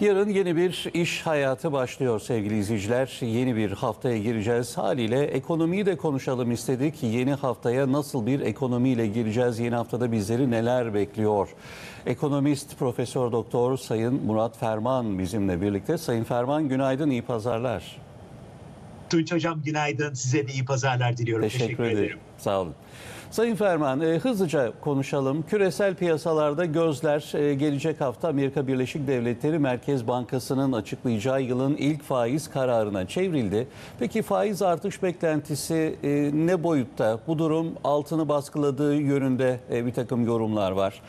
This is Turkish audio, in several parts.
Yarın yeni bir iş hayatı başlıyor sevgili izleyiciler. Yeni bir haftaya gireceğiz. Haliyle ekonomiyi de konuşalım istedik. Yeni haftaya nasıl bir ekonomiyle gireceğiz? Yeni haftada bizleri neler bekliyor? Ekonomist Profesör Doktor Sayın Murat Ferman bizimle birlikte. Sayın Ferman günaydın, iyi pazarlar. Tunç Hocam günaydın. Size de iyi pazarlar diliyorum. Teşekkür, ederim. Sağ olun. Sayın Ferman, e, hızlıca konuşalım. Küresel piyasalarda gözler e, gelecek hafta Amerika Birleşik Devletleri Merkez Bankası'nın açıklayacağı yılın ilk faiz kararına çevrildi. Peki faiz artış beklentisi e, ne boyutta? Bu durum altını baskıladığı yönünde e, bir takım yorumlar var.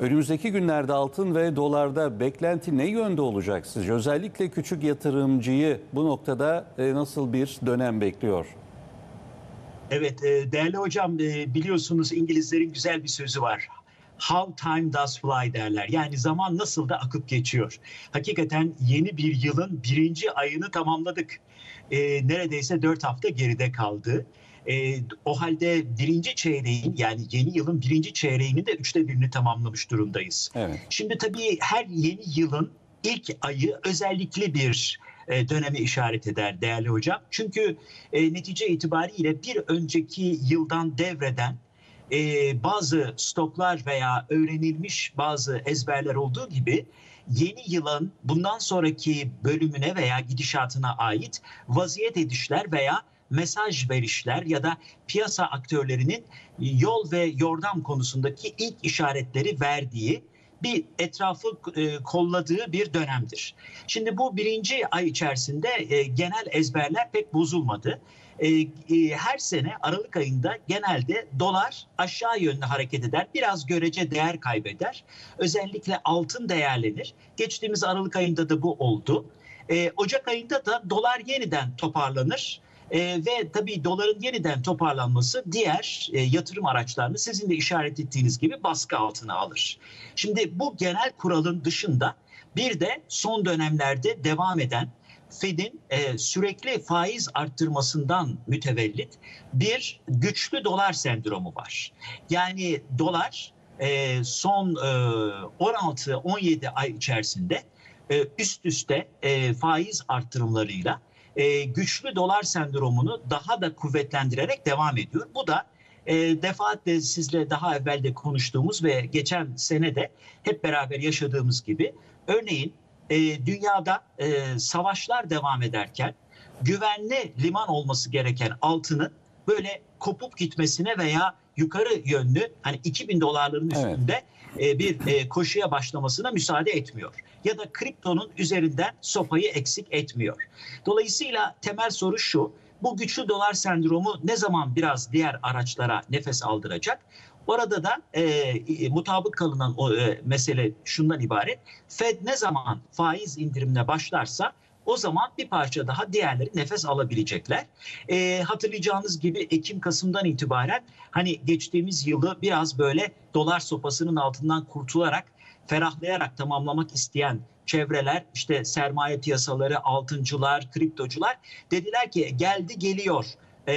Önümüzdeki günlerde altın ve dolarda beklenti ne yönde olacak sizce? Özellikle küçük yatırımcıyı bu noktada e, nasıl bir dönem bekliyor? Evet e, değerli hocam e, biliyorsunuz İngilizlerin güzel bir sözü var. How time does fly derler. Yani zaman nasıl da akıp geçiyor. Hakikaten yeni bir yılın birinci ayını tamamladık. Neredeyse dört hafta geride kaldı. E, o halde birinci çeyreğin yani yeni yılın birinci çeyreğinin de üçte birini tamamlamış durumdayız. Evet. Şimdi tabii her yeni yılın ilk ayı özellikle bir e, döneme işaret eder değerli hocam. Çünkü e, netice itibariyle bir önceki yıldan devreden e, bazı stoklar veya öğrenilmiş bazı ezberler olduğu gibi yeni yılın bundan sonraki bölümüne veya gidişatına ait vaziyet edişler veya mesaj verişler ya da piyasa aktörlerinin yol ve yordam konusundaki ilk işaretleri verdiği bir etrafı e, kolladığı bir dönemdir. Şimdi bu birinci ay içerisinde e, genel ezberler pek bozulmadı. E, her sene Aralık ayında genelde dolar aşağı yönlü hareket eder. Biraz görece değer kaybeder. Özellikle altın değerlenir. Geçtiğimiz Aralık ayında da bu oldu. Ocak ayında da dolar yeniden toparlanır. E, ve tabii doların yeniden toparlanması diğer e, yatırım araçlarını sizin de işaret ettiğiniz gibi baskı altına alır. Şimdi bu genel kuralın dışında bir de son dönemlerde devam eden Fed'in e, sürekli faiz arttırmasından mütevellit bir güçlü dolar sendromu var. Yani dolar e, son e, 16-17 ay içerisinde e, üst üste e, faiz arttırımlarıyla e, güçlü dolar sendromunu daha da kuvvetlendirerek devam ediyor. Bu da e, defaatle sizle daha evvel de konuştuğumuz ve geçen sene de hep beraber yaşadığımız gibi örneğin e, dünyada e, savaşlar devam ederken güvenli liman olması gereken altının böyle kopup gitmesine veya yukarı yönlü hani 2000 dolarların üstünde evet. E, bir e, koşuya başlamasına müsaade etmiyor. Ya da kriptonun üzerinden sopayı eksik etmiyor. Dolayısıyla temel soru şu. Bu güçlü dolar sendromu ne zaman biraz diğer araçlara nefes aldıracak? Orada da e, mutabık kalınan o e, mesele şundan ibaret. Fed ne zaman faiz indirimine başlarsa o zaman bir parça daha diğerleri nefes alabilecekler. E, hatırlayacağınız gibi Ekim-Kasım'dan itibaren hani geçtiğimiz yılı biraz böyle dolar sopasının altından kurtularak ferahlayarak tamamlamak isteyen çevreler işte sermaye piyasaları, altıncılar, kriptocular dediler ki geldi geliyor e,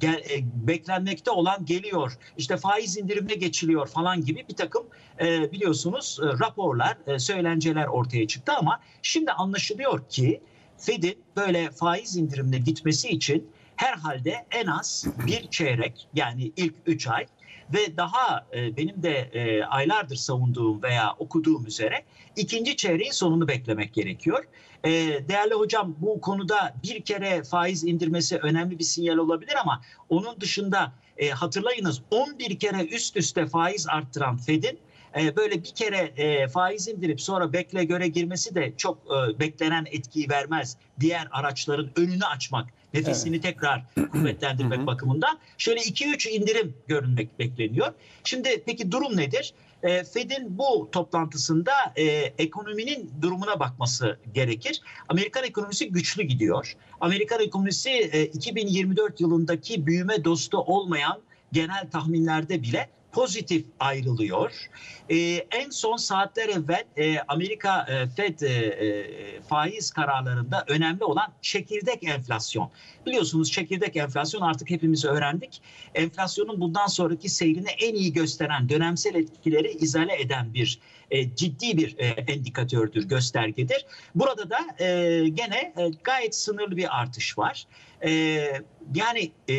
gel, e, beklenmekte olan geliyor. İşte faiz indirimine geçiliyor falan gibi bir takım e, biliyorsunuz e, raporlar, e, söylenceler ortaya çıktı ama şimdi anlaşılıyor ki Fed'in böyle faiz indirimine gitmesi için herhalde en az bir çeyrek yani ilk üç ay ve daha e, benim de e, aylardır savunduğum veya okuduğum üzere ikinci çeyreğin sonunu beklemek gerekiyor. E, değerli hocam bu konuda bir kere faiz indirmesi önemli bir sinyal olabilir ama onun dışında e, hatırlayınız 11 kere üst üste faiz arttıran Fed'in e, böyle bir kere e, faiz indirip sonra bekle göre girmesi de çok e, beklenen etkiyi vermez. Diğer araçların önünü açmak, nefesini evet. tekrar kuvvetlendirmek bakımından şöyle 2-3 indirim görünmek bekleniyor. Şimdi peki durum nedir? E, Fed'in bu toplantısında e, ekonominin durumuna bakması gerekir. Amerikan ekonomisi güçlü gidiyor. Amerikan ekonomisi e, 2024 yılındaki büyüme dostu olmayan genel tahminlerde bile pozitif ayrılıyor. E, en son saatler evvel e, Amerika e, Fed e, e, faiz kararlarında önemli olan çekirdek enflasyon. Biliyorsunuz çekirdek enflasyon artık hepimiz öğrendik. Enflasyonun bundan sonraki seyrini en iyi gösteren dönemsel etkileri izale eden bir e, ciddi bir e, endikatördür, göstergedir. Burada da e, gene e, gayet sınırlı bir artış var. E, yani e,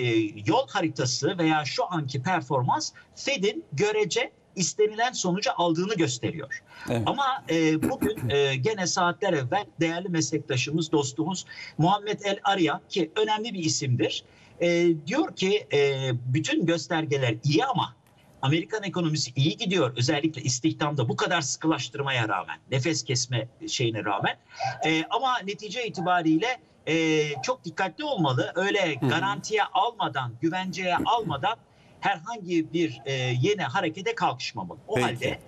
yol haritası veya şu anki performans Fed'in görece istenilen sonucu aldığını gösteriyor. Evet. Ama e, bugün e, gene saatler evvel değerli meslektaşımız, dostumuz Muhammed El Arya ki önemli bir isimdir. E, diyor ki e, bütün göstergeler iyi ama Amerikan ekonomisi iyi gidiyor. Özellikle istihdamda bu kadar sıkılaştırmaya rağmen, nefes kesme şeyine rağmen. E, ama netice itibariyle e, çok dikkatli olmalı. Öyle garantiye almadan, güvenceye almadan herhangi bir e, yeni harekete kalkışmamalı. O Peki. halde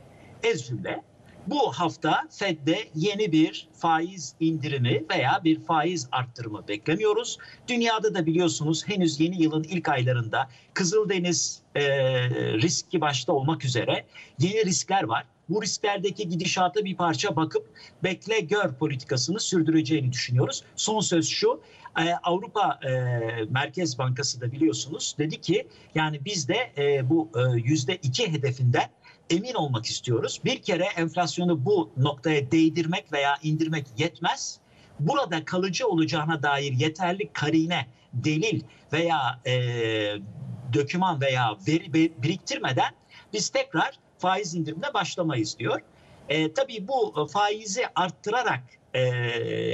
ez cümle bu hafta Fed'de yeni bir faiz indirimi veya bir faiz arttırımı beklemiyoruz. Dünyada da biliyorsunuz henüz yeni yılın ilk aylarında Kızıldeniz e, riski başta olmak üzere yeni riskler var. Bu risklerdeki gidişata bir parça bakıp bekle gör politikasını sürdüreceğini düşünüyoruz. Son söz şu, e, Avrupa e, Merkez Bankası da biliyorsunuz dedi ki yani biz de e, bu yüzde iki hedefinden emin olmak istiyoruz. Bir kere enflasyonu bu noktaya değdirmek veya indirmek yetmez. Burada kalıcı olacağına dair yeterli karine, delil veya e, döküman veya veri biriktirmeden biz tekrar faiz indirimine başlamayız diyor. E, tabii bu faizi arttırarak e,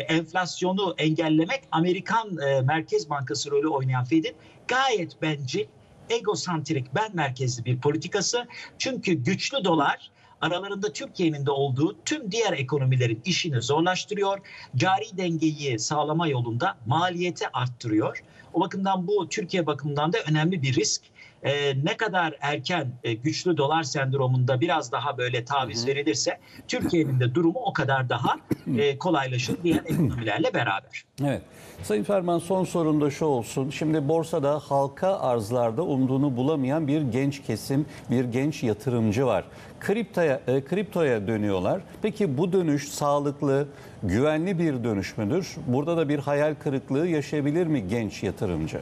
enflasyonu engellemek Amerikan e, Merkez Bankası rolü oynayan Fed'in gayet bencil, egosantrik, ben merkezli bir politikası. Çünkü güçlü dolar aralarında Türkiye'nin de olduğu tüm diğer ekonomilerin işini zorlaştırıyor. Cari dengeyi sağlama yolunda maliyeti arttırıyor. O bakımdan bu Türkiye bakımından da önemli bir risk. Ee, ne kadar erken e, güçlü dolar sendromunda biraz daha böyle taviz verilirse Türkiye'nin de durumu o kadar daha e, kolaylaşır diğer ekonomilerle beraber. Evet. Sayın Ferman son sorum da şu olsun. Şimdi borsada halka arzlarda umduğunu bulamayan bir genç kesim, bir genç yatırımcı var. Kriptoya, e, kriptoya dönüyorlar. Peki bu dönüş sağlıklı, güvenli bir dönüş müdür? Burada da bir hayal kırıklığı yaşayabilir mi genç yatırımcı?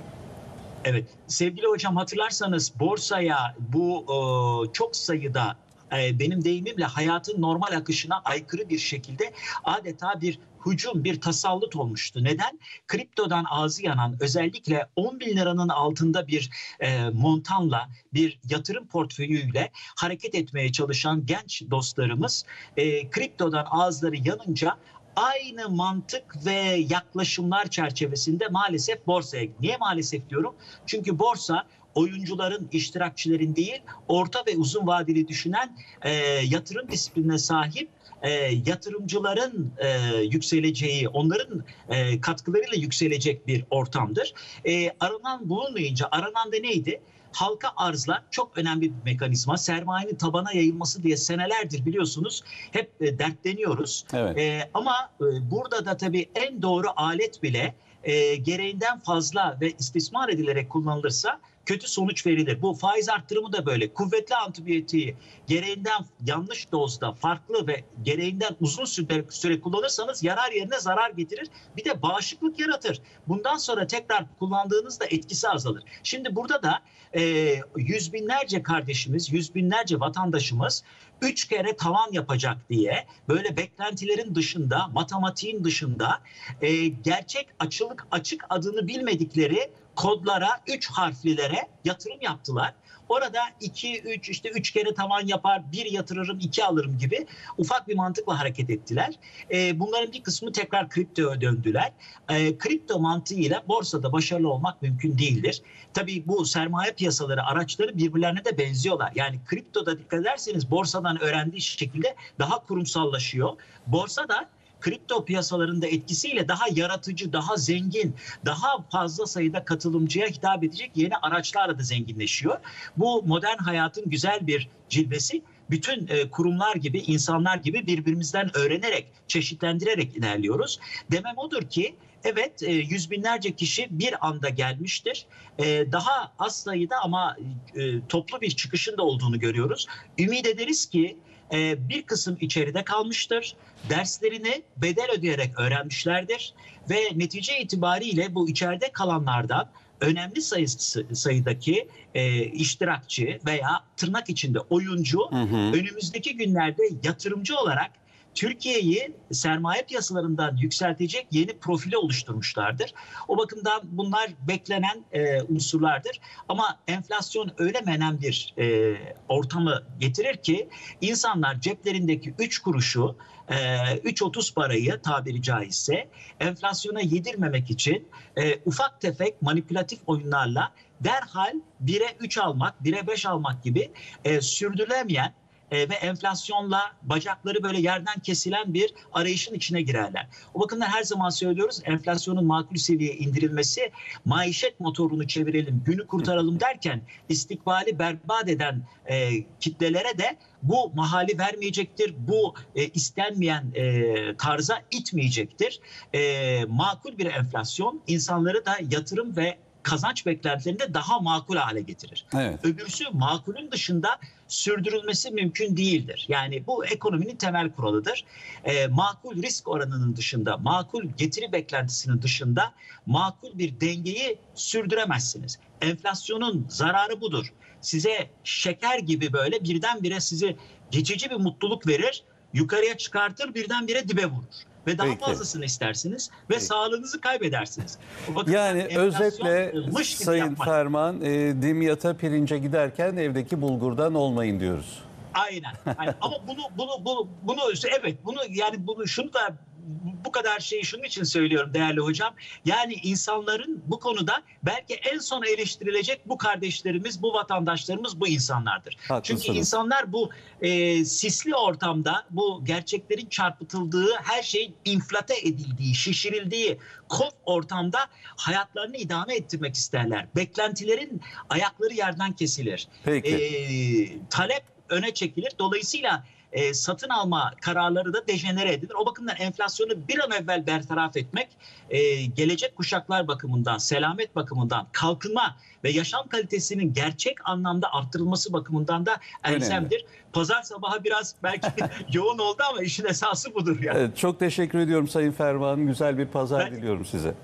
Evet sevgili hocam hatırlarsanız borsaya bu e, çok sayıda e, benim deyimimle hayatın normal akışına aykırı bir şekilde adeta bir hücum, bir tasallut olmuştu. Neden? Kriptodan ağzı yanan özellikle 10 bin liranın altında bir e, montanla, bir yatırım portföyüyle hareket etmeye çalışan genç dostlarımız e, kriptodan ağızları yanınca aynı mantık ve yaklaşımlar çerçevesinde maalesef borsaya. Niye maalesef diyorum? Çünkü borsa oyuncuların, iştirakçilerin değil, orta ve uzun vadeli düşünen e, yatırım disiplinine sahip e, yatırımcıların e, yükseleceği, onların e, katkılarıyla yükselecek bir ortamdır. E, aranan bulunmayınca, aranan da neydi? Halka arzlar çok önemli bir mekanizma. Sermayenin tabana yayılması diye senelerdir biliyorsunuz hep e, dertleniyoruz. Evet. E, ama e, burada da tabii en doğru alet bile e, gereğinden fazla ve istismar edilerek kullanılırsa kötü sonuç verilir. Bu faiz arttırımı da böyle. Kuvvetli antibiyotiği gereğinden yanlış dozda farklı ve gereğinden uzun süre, süre kullanırsanız yarar yerine zarar getirir. Bir de bağışıklık yaratır. Bundan sonra tekrar kullandığınızda etkisi azalır. Şimdi burada da e, yüz binlerce kardeşimiz, yüz binlerce vatandaşımız üç kere tavan yapacak diye böyle beklentilerin dışında, matematiğin dışında e, gerçek açılık açık adını bilmedikleri kodlara, üç harflilere yatırım yaptılar. Orada 2, 3 işte 3 kere tavan yapar, bir yatırırım, iki alırım gibi ufak bir mantıkla hareket ettiler. E, bunların bir kısmı tekrar kriptoya döndüler. E, kripto mantığıyla borsada başarılı olmak mümkün değildir. Tabii bu sermaye piyasaları araçları birbirlerine de benziyorlar. Yani kriptoda dikkat ederseniz borsadan öğrendiği şekilde daha kurumsallaşıyor. Borsa da kripto piyasalarında etkisiyle daha yaratıcı, daha zengin, daha fazla sayıda katılımcıya hitap edecek yeni araçlarla da zenginleşiyor. Bu modern hayatın güzel bir cilvesi. Bütün e, kurumlar gibi, insanlar gibi birbirimizden öğrenerek, çeşitlendirerek ilerliyoruz. Demem odur ki Evet, e, yüz binlerce kişi bir anda gelmiştir. E, daha az sayıda ama toplu bir çıkışın da olduğunu görüyoruz. Ümit ederiz ki e, bir kısım içeride kalmıştır. Derslerini bedel ödeyerek öğrenmişlerdir ve netice itibariyle bu içeride kalanlardan önemli sayısı, sayıdaki e, iştirakçı veya tırnak içinde oyuncu Hı hı. önümüzdeki günlerde yatırımcı olarak Türkiye'yi sermaye piyasalarından yükseltecek yeni profili oluşturmuşlardır. O bakımdan bunlar beklenen e, unsurlardır. Ama enflasyon öyle menen bir e, ortamı getirir ki insanlar ceplerindeki 3 kuruşu e, 3.30 parayı tabiri caizse enflasyona yedirmemek için e, ufak tefek manipülatif oyunlarla derhal 1'e 3 almak, 1'e 5 almak gibi e, sürdürülemeyen e, ve enflasyonla bacakları böyle yerden kesilen bir arayışın içine girerler. O bakımdan her zaman söylüyoruz enflasyonun makul seviyeye indirilmesi maişet motorunu çevirelim, günü kurtaralım derken istikbali berbat eden e, kitlelere de bu mahali vermeyecektir. Bu e, istenmeyen e, tarza itmeyecektir. E, makul bir enflasyon insanları da yatırım ve kazanç beklentilerinde daha makul hale getirir. Evet. Öbürsü makulün dışında sürdürülmesi mümkün değildir. Yani bu ekonominin temel kuralıdır. E, makul risk oranının dışında, makul getiri beklentisinin dışında makul bir dengeyi sürdüremezsiniz. Enflasyonun zararı budur. Size şeker gibi böyle birdenbire sizi geçici bir mutluluk verir, yukarıya çıkartır, birdenbire dibe vurur. Ve daha Peki. fazlasını istersiniz ve Peki. sağlığınızı kaybedersiniz. Yani özetle Sayın yapmak. Ferman e, dimyata pirince giderken evdeki bulgurdan olmayın diyoruz. Aynen. aynen. Ama bunu bunu bunu bunu evet bunu yani bunu şunu da bu kadar şeyi şunun için söylüyorum değerli hocam. Yani insanların bu konuda belki en son eleştirilecek bu kardeşlerimiz, bu vatandaşlarımız, bu insanlardır. Haklısınız. Çünkü insanlar bu e, sisli ortamda bu gerçeklerin çarpıtıldığı, her şeyin inflate edildiği, şişirildiği kof ortamda hayatlarını idame ettirmek isterler. Beklentilerin ayakları yerden kesilir. Peki. E, talep öne çekilir. Dolayısıyla e, satın alma kararları da dejenere edilir. O bakımdan enflasyonu bir an evvel bertaraf etmek e, gelecek kuşaklar bakımından, selamet bakımından, kalkınma ve yaşam kalitesinin gerçek anlamda arttırılması bakımından da elzemdir. Pazar sabahı biraz belki yoğun oldu ama işin esası budur yani. Evet, çok teşekkür ediyorum Sayın Ferman. Güzel bir pazar Ben- diliyorum size.